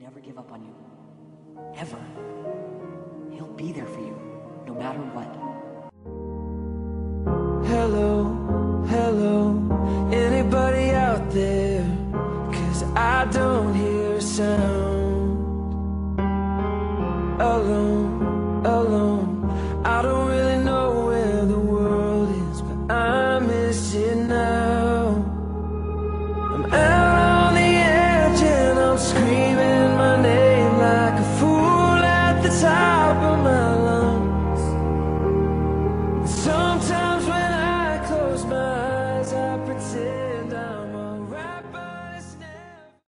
never give up on you. Ever. He'll be there for you, no matter what. Hello, hello, anybody out there? Cause I don't hear a sound. Alone the top of my lungs. Sometimes